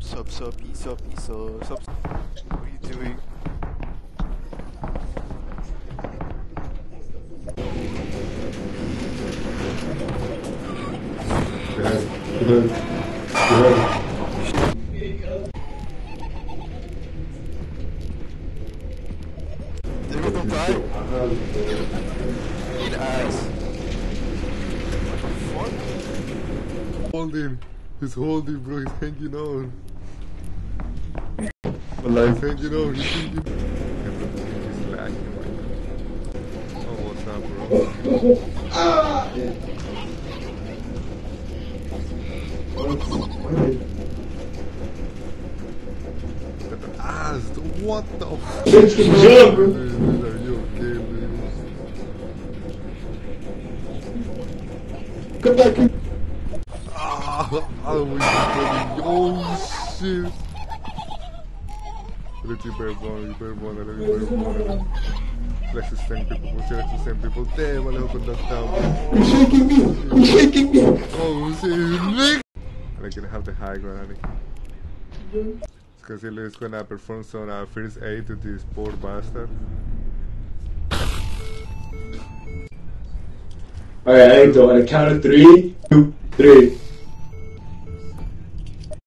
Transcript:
Sup, sup, sup, sup, sup, sup. What are you doing? Good. Good. Eat ass. What the fuck? Holding. He's holding, bro. He's hanging on. Well, he's hanging on. He's hanging He's lagging. Oh, what's up, bro? Ass, what the fuck? Jump. Are you okay? Come back here. Oh, we just oh shit. Richie Bourbon, Bourbon, Richie Bourbon. Let's just send people, let's just send people. Damn, I hope that's down. You're shaking me. You're shaking me. Oh shit, Nick! I'm gonna have the high ground, honey. Because he's gonna perform some uh, first aid to this poor bastard. Alright, I need to on a count of three, two, three.